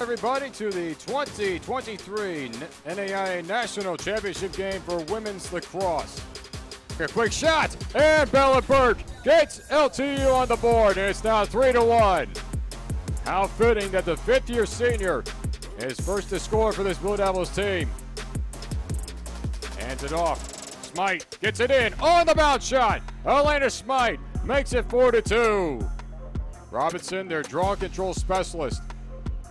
Everybody to the 2023 NAIA National Championship game for women's lacrosse. A quick shot, and Bella Burke gets LTU on the board, and it's now 3 to 1. How fitting that the fifth year senior is first to score for this Blue Devils team. Hands it off. Smite gets it in on the bounce shot. Elena Smite makes it 4 to 2. Robinson, their draw control specialist,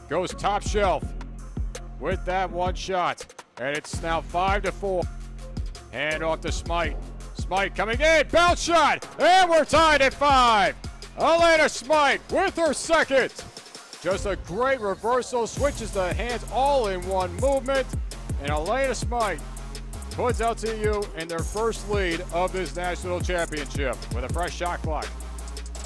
goes top shelf with that one shot. And it's now 5 to 4. Hand off to Smite. Smite coming in, bounce shot, and we're tied at 5. Elena Smite with her second. Just a great reversal, switches the hands all in one movement, and Elena Smite puts LTU in their first lead of this national championship with a fresh shot clock.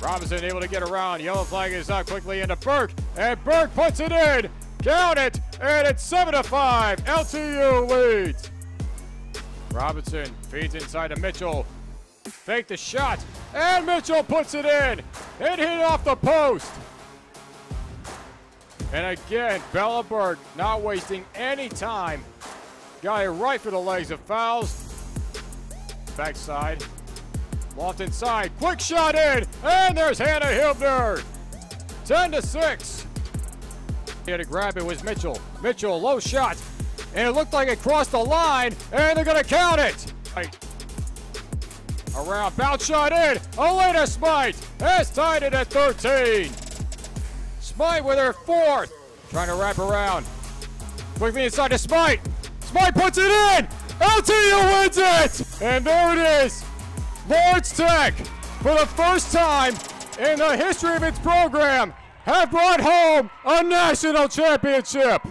Robinson able to get around. Yellow flag is up quickly into Burke, and Burke puts it in. Count it, and it's 7 to 5. LTU leads. Robinson feeds inside to Mitchell. Fake the shot, and Mitchell puts it in. It hit off the post. And again, Bella Burke not wasting any time. Got it right for the legs of fouls. Backside. Loft inside. Quick shot in. And there's Hannah Hilbner. 10 to 6. Here to grab it was Mitchell. Mitchell, low shot. And it looked like it crossed the line. And they're going to count it. Right. Around. Bounce shot in. Elena Smite has tied it at 13. Smite with her fourth. Trying to wrap around. Quickly inside to Smite. Smite puts it in. LTU wins it. And there it is. Lawrence Tech, for the first time in the history of its program, have brought home a national championship.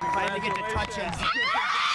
Get.